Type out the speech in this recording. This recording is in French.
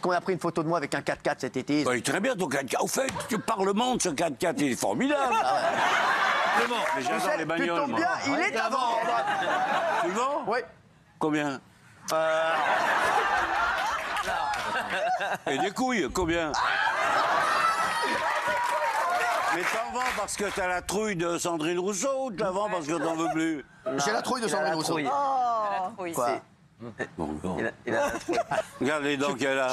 qu'on a pris une photo de moi avec un 4x4 cet été. Bah, est très bien ton 4x4. Au fait, tu parlementes ce 4x4, il est formidable. Ah Clément, mais j'adore Michel, les tu bagnoles. tombes moi. il est avant. Tu le vends Oui. Combien Euh, Et des couilles, combien Mais t'en vends parce que t'as la trouille de Sandrine Rousseau ou t'en vends parce que t'en veux plus J'ai la trouille de Sandrine Rousseau. Oh. Oui, Quoi Bon, bon. il a- il a la. Regarde les dents qu'elle a.